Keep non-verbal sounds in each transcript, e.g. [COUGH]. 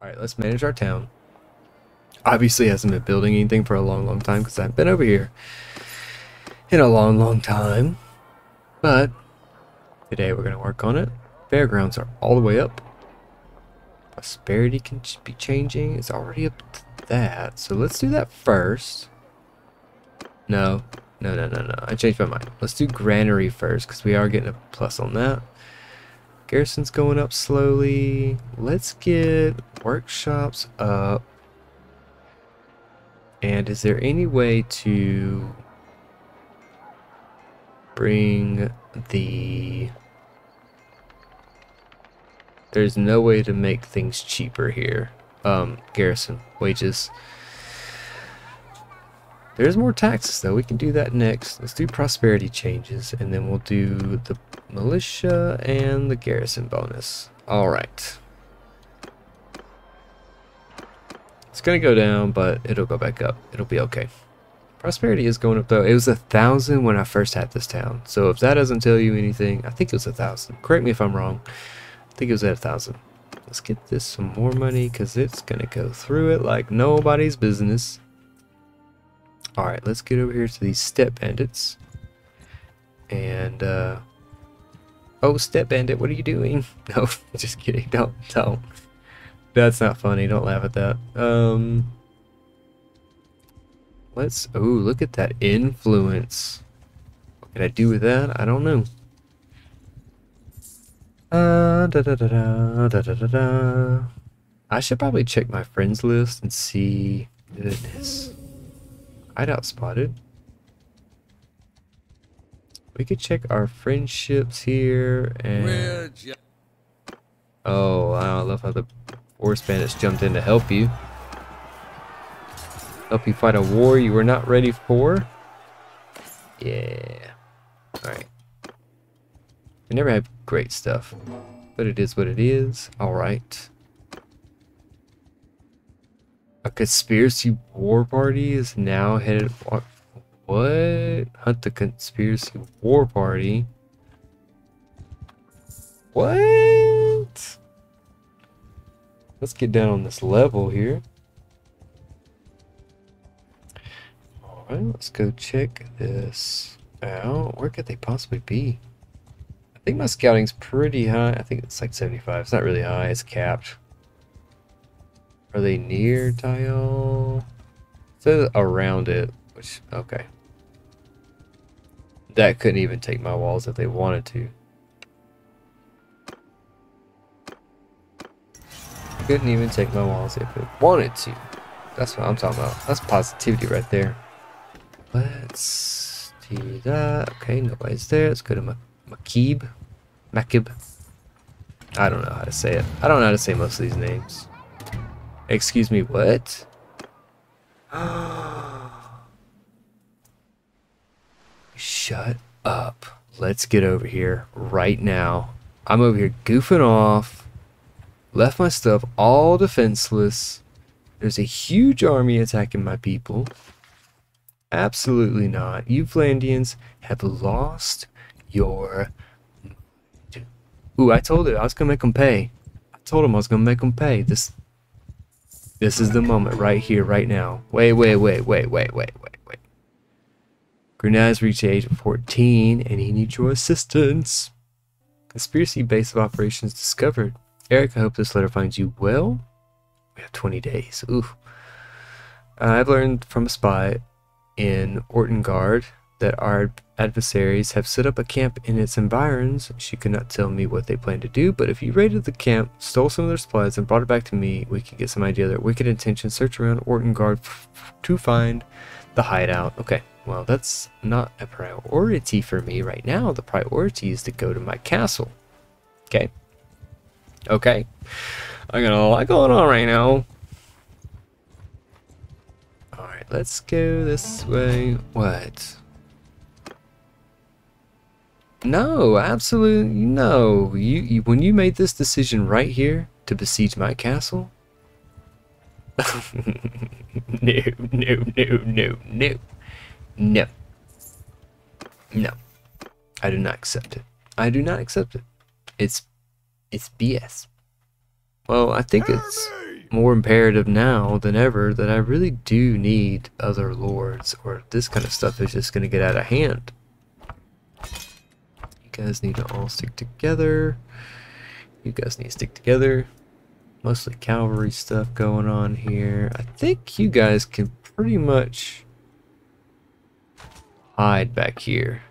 Alright, let's manage our town. Obviously hasn't been building anything for a long, long time because I haven't been over here in a long, long time. But today we're going to work on it. Fairgrounds are all the way up. Prosperity can be changing. It's already up to that. So let's do that first. No, no, no, no, no. I changed my mind. Let's do granary first because we are getting a plus on that. Garrison's going up slowly. Let's get workshops up. And is there any way to bring the... There's no way to make things cheaper here. Um, garrison wages. There's more taxes though. We can do that next. Let's do prosperity changes and then we'll do the militia and the garrison bonus. Alright. It's gonna go down, but it'll go back up. It'll be okay. Prosperity is going up though. It was a thousand when I first had this town. So if that doesn't tell you anything, I think it was a thousand. Correct me if I'm wrong. I think it was at a thousand. Let's get this some more money because it's gonna go through it like nobody's business. Alright, let's get over here to these steppe bandits. And, uh... Oh, steppe bandit, what are you doing? [LAUGHS] No, [LAUGHS] just kidding. Don't, don't. That's not funny. Don't laugh at that. Um... Let's... Oh, look at that influence. What can I do with that? I don't know. Uh, da da da da da da da. da. I should probably check my friends list and see. Goodness. Hideout spotted. We could check our friendships here and. Oh, I love how the forest bandits jumped in to help you. Help you fight a war you were not ready for? Yeah. Alright. We never have great stuff. But it is what it is. Alright. A conspiracy war party is now headed... What? Hunt the conspiracy war party? What? Let's get down on this level here. Alright, let's go check this out. Where could they possibly be? I think my scouting's pretty high. I think it's like 75. It's not really high. It's capped. Are they near Tile? So around it, which, okay. That couldn't even take my walls if they wanted to. Couldn't even take my walls if it wanted to. That's what I'm talking about. That's positivity right there. Let's do that. Okay, nobody's there. Let's go to Makib. Makib. I don't know how to say it. I don't know how to say most of these names. Excuse me, what? [GASPS] Shut up. Let's get over here right now. I'm over here goofing off. Left my stuff all defenseless. There's a huge army attacking my people. Absolutely not. You Vlandians have lost your... Ooh, I told it. I was going to make them pay. I told them I was going to make them pay. This this is the moment right here, right now. Wait, wait, wait, wait, wait, wait, wait, wait. Grenad's reached age of 14 and he needs your assistance. Conspiracy base of operations discovered. Aeric, I hope this letter finds you well. We have 20 days. Uh, I've learned from a spy in Ortengard that our adversaries have set up a camp in its environs. She could not tell me what they plan to do, but if you raided the camp, stole some of their supplies, and brought it back to me, we could get some idea of their wicked intentions, search around Ortengard to find the hideout. Okay, well, that's not a priority for me right now. The priority is to go to my castle. Okay. Okay. I got a lot going on right now. Alright, let's go this way. What? No, absolutely no. You, you when you made this decision right here to besiege my castle? [LAUGHS] no, no, no, no, no. No. No. I do not accept it. I do not accept it. It's it's BS. Well, I think it's more imperative now than ever that I really do need other lords, or this kind of stuff is just going to get out of hand. You guys need to all stick together. You guys need to stick together. Mostly cavalry stuff going on here. I think you guys can pretty much hide back here.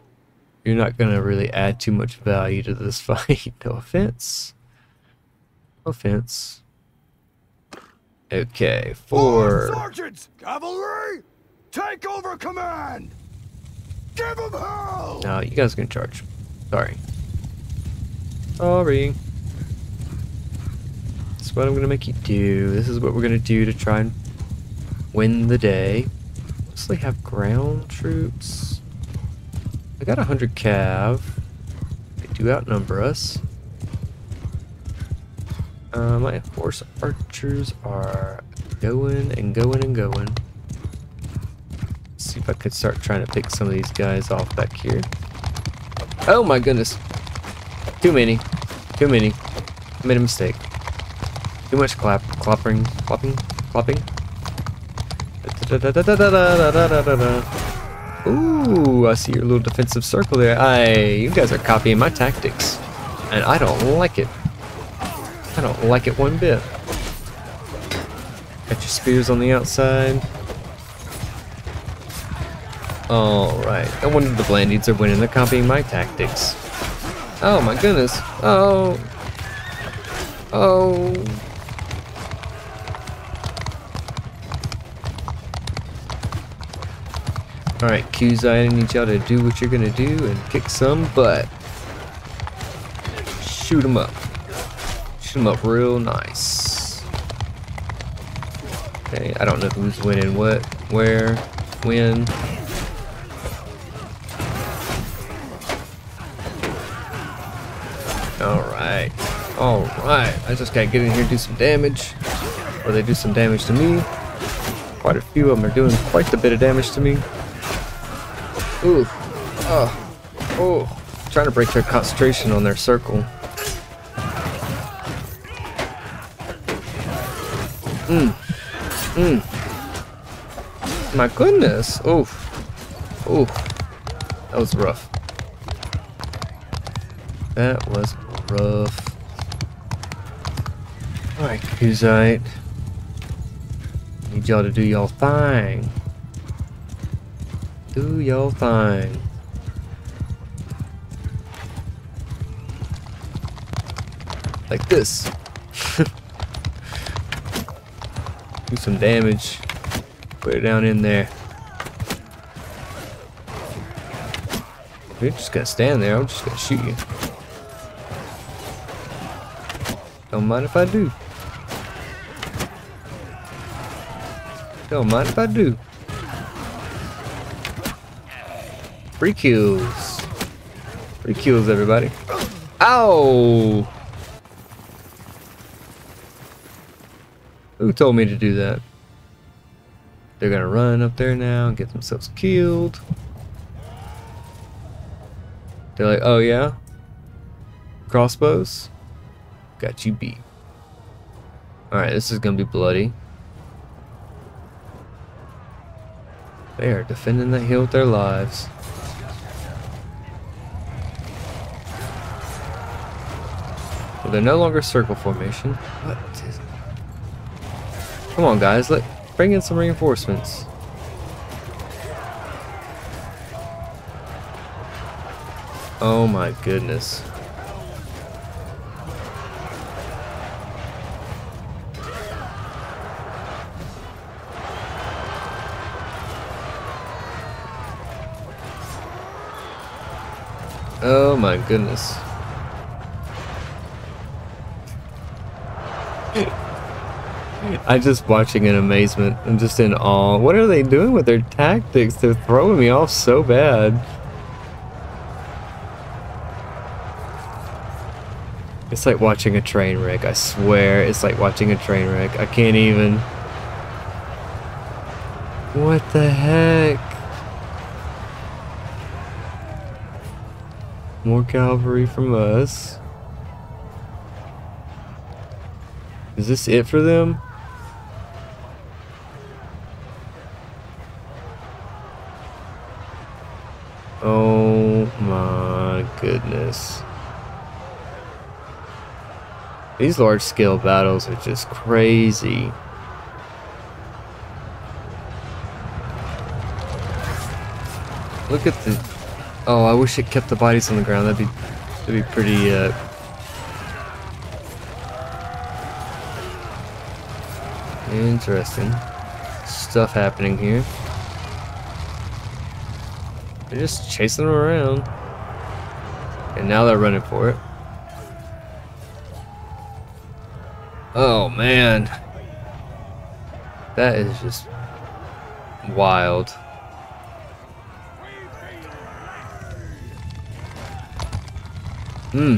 You're not going to really add too much value to this [LAUGHS] fight. no offense. No offense. Okay, four. sergeants, cavalry, take over command. Give them hell. No, you guys can charge. Sorry. Sorry. That's what I'm gonna make you do. This is what we're gonna do to try and win the day. Mostly have ground troops. I got a hundred cav. They do outnumber us. Uh, my horse archers are going and going and going. Let's see if I could start trying to pick some of these guys off back here. Oh my goodness. Too many. Too many. I made a mistake. Too much clap, clapping, clapping, clapping. Ooh, I see your little defensive circle there. I, you guys are copying my tactics, and I don't like it. I don't like it one bit. Got your spears on the outside. Alright, I wonder if the Blandies are winning. They're copying my tactics. Oh my goodness. Oh. Oh. Alright, Kuzai, I need y'all to do what you're gonna do and kick some butt. Shoot 'em up. Shoot 'em up real nice. Okay, I don't know who's winning what, where, when. I just gotta get in here and do some damage. Or they do some damage to me. Quite a few of them are doing quite a bit of damage to me. Ooh. Oh. Oh. Trying to break their concentration on their circle. Mmm. Mmm. My goodness. Oof. Oof. That was rough. That was rough. Alright, Khuzait. Need y'all to do y'all thing. Do y'all thing. Like this. [LAUGHS] do some damage. Put it down in there. You're just gonna stand there, I'm just gonna shoot you. Don't mind if I do. Don't mind if I do. Free kills. Free kills, everybody. Ow! Who told me to do that? They're gonna run up there now and get themselves killed. They're like, oh yeah? Crossbows? Got you beat. Alright, this is gonna be bloody. They are defending that hill with their lives. Well, they're no longer circle formation. What is... Come on, guys. Let bring in some reinforcements. Oh my goodness. Oh my goodness. [LAUGHS] I'm just watching in amazement. I'm just in awe. What are they doing with their tactics? They're throwing me off so bad. It's like watching a train wreck. I swear, it's like watching a train wreck. I can't even. What the heck? More cavalry from us. Is this it for them? Oh my goodness. These large scale battles are just crazy. Look at the Oh, I wish it kept the bodies on the ground. That'd be, that'd be pretty, uh... Interesting. Stuff happening here. They're just chasing them around. And now they're running for it. Oh, man. That is just wild. Hmm.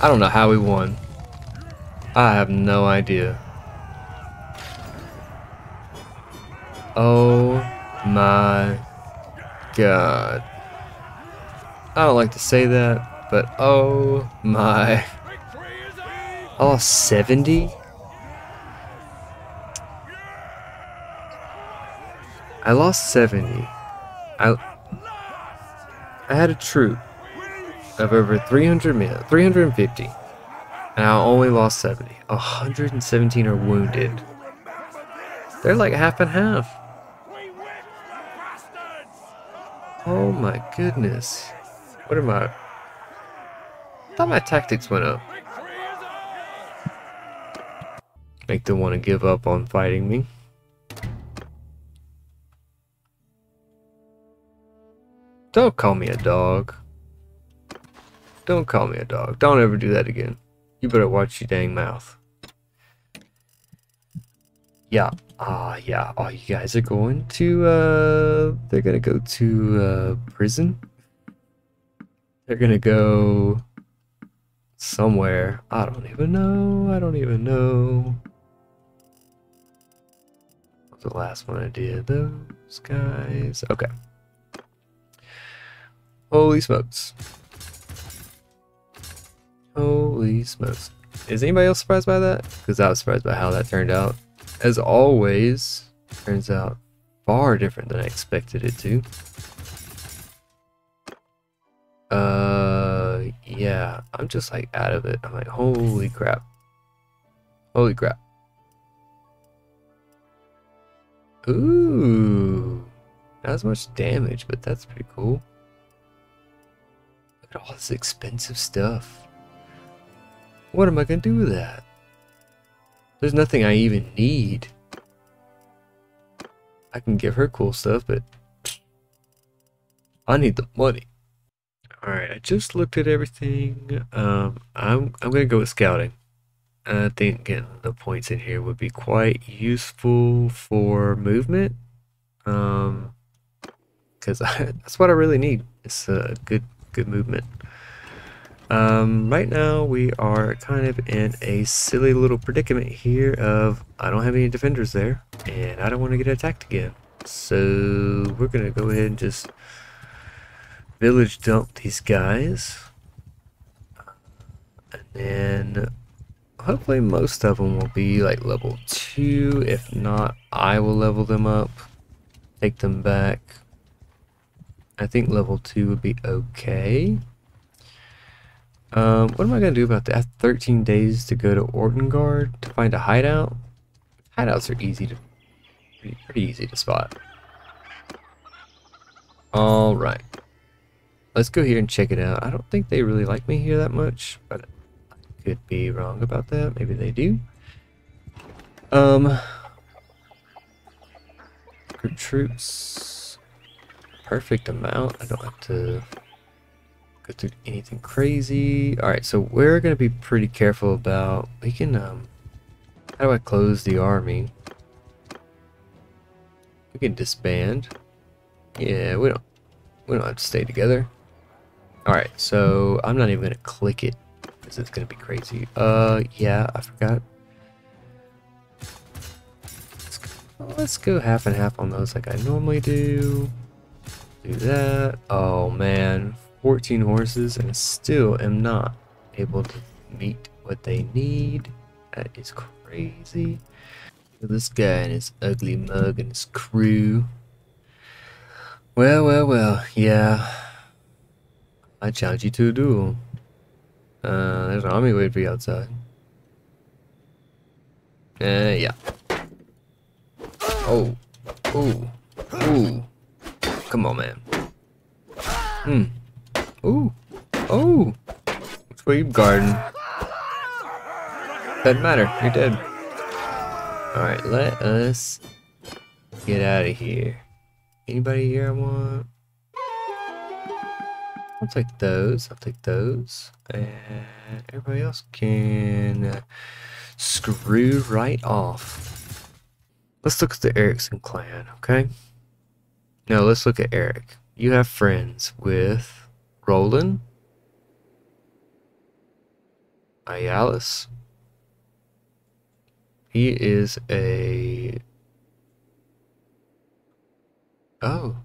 I don't know how we won. I have no idea. Oh my god. I don't like to say that, but oh my. I lost 70? I lost 70. I I had a troop of over 300 men, 350, and I only lost 70. 117 are wounded. They're like half and half. Oh my goodness. What am I? I thought my tactics went up. Make them want to give up on fighting me. Don't call me a dog. Don't call me a dog. Don't ever do that again. You better watch your dang mouth. Yeah. Ah, uh, yeah. Oh, you guys are going to, uh, they're gonna go to, uh, prison? They're gonna go somewhere. I don't even know. I don't even know. What's the last one I did? Those guys. Okay. Holy smokes. Holy smokes. Is anybody else surprised by that? Because I was surprised by how that turned out. As always, turns out far different than I expected it to. Uh, yeah, I'm just like out of it. I'm like, holy crap. Holy crap. Ooh, not as much damage, but that's pretty cool. Look at all this expensive stuff. What am I going to do with that? There's nothing I even need. I can give her cool stuff, but I need the money. Alright, I just looked at everything. Um, I'm, I'm going to go with scouting. I think getting the points in here would be quite useful for movement. Um, because [LAUGHS] that's what I really need. It's a good good movement. Um, right now we are kind of in a silly little predicament here of I don't have any defenders there and I don't want to get attacked again. So we're going to go ahead and just village dump these guys. And then hopefully most of them will be like level 2. If not, I will level them up, take them back, I think level 2 would be okay. Um, what am I going to do about that? 13 days to go to Ortengard to find a hideout. Hideouts are easy to, pretty, pretty easy to spot. Alright. Let's go here and check it out. I don't think they really like me here that much, but I could be wrong about that. Maybe they do. Um, troops perfect amount. I don't have to go through anything crazy. Alright, so we're going to be pretty careful about... We can, um... How do I close the army? We can disband. Yeah, we don't... We don't have to stay together. Alright, so I'm not even going to click it. Because it's going to be crazy. Uh, yeah, I forgot. Let's go, let's go half and half on those like I normally do. Do that. Oh man, 14 horses and still am not able to meet what they need. That is crazy. This guy and his ugly mug and his crew. Well, well, well, yeah. I challenge you to a duel. Uh, there's an army waiting for you outside. Uh, yeah. Oh. Ooh. Ooh. Come on, man. Hmm. Ooh. Oh. You guarding? Doesn't matter. You're dead. Alright, let us get out of here. Anybody here I want? I'll take those. I'll take those. And everybody else can uh, screw right off. Let's look at the Erickson clan, okay? No, let's look at Aeric. You have friends with Roland, Ayalis. He is a... Oh.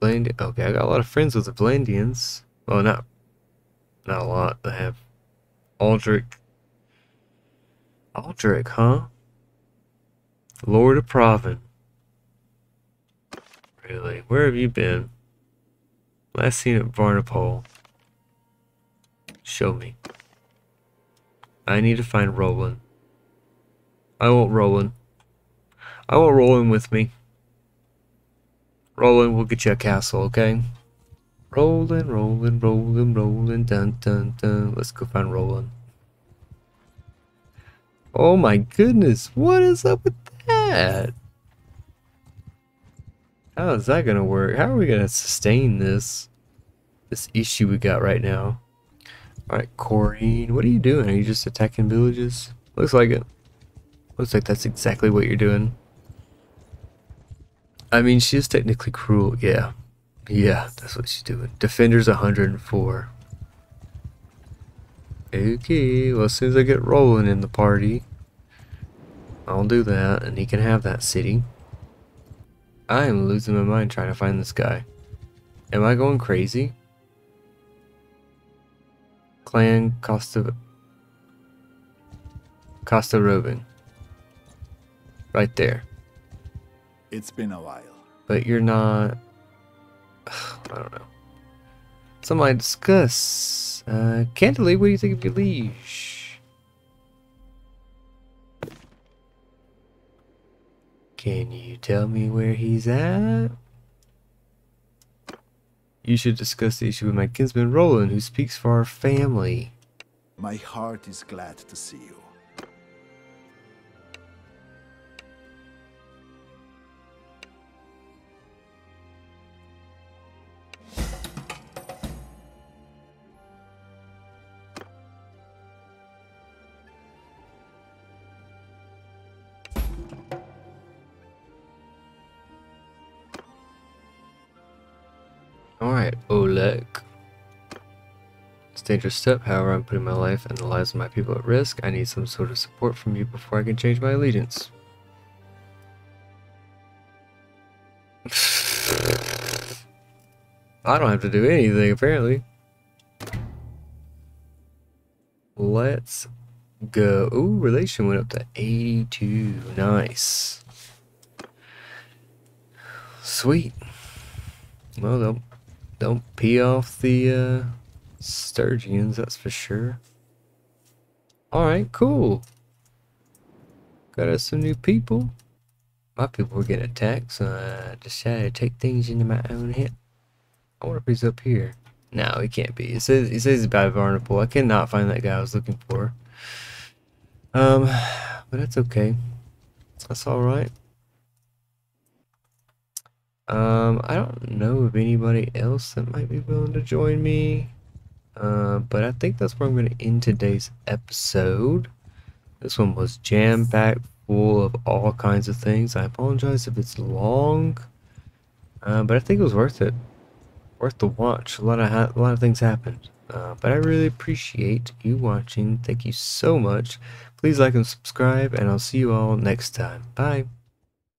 Bland okay, I got a lot of friends with the Vlandians. Well, not, not a lot. I have Aldrich. Aldrich, huh? Lord of Pravend. Where have you been? Last seen at Varnovapol. Show me. I need to find Roland. I want Roland. I want Roland with me. Roland, we'll get you a castle, okay? Roland, Roland, Roland, rolling, dun dun dun. Let's go find Roland. Oh my goodness, what is up with that? How is that gonna work? How are we gonna sustain this this issue we got right now? Alright, Corrine, what are you doing? Are you just attacking villages? Looks like it. Looks like that's exactly what you're doing. I mean, she is technically cruel, yeah. Yeah, that's what she's doing. Defender's 104. Okay, well as soon as I get rolling in the party, I'll do that, and he can have that city. I am losing my mind trying to find this guy. Am I going crazy? Clan Costa... Costa Robin. Right there. It's been a while. But you're not... [SIGHS] I don't know. Somebody discuss. Uh, Candidly, what do you think of your liege? Can you tell me where he's at? You should discuss the issue with my kinsman Roland, who speaks for our family. My heart is glad to see you. Dangerous step, however, I'm putting my life and the lives of my people at risk. I need some sort of support from you before I can change my allegiance. [SIGHS] I don't have to do anything, apparently. Let's go. Ooh, relation went up to 82. Nice. Sweet. Well, don't, don't pee off the uh, Sturgians, that's for sure. Alright, cool. Got us some new people. My people were getting attacked, so I decided to take things into my own hand. I wonder if he's up here. No, he can't be. It says he says he's by Varnovapol. I cannot find that guy I was looking for. Um, but that's okay. That's all right. Um, I don't know of anybody else that might be willing to join me. Uh, but I think that's where I'm going to end today's episode. This one was jam-packed full of all kinds of things. I apologize if it's long, uh, but I think it was worth it. Worth the watch. A lot of a lot of things happened. Uh, but I really appreciate you watching. Thank you so much. Please like and subscribe, and I'll see you all next time. Bye.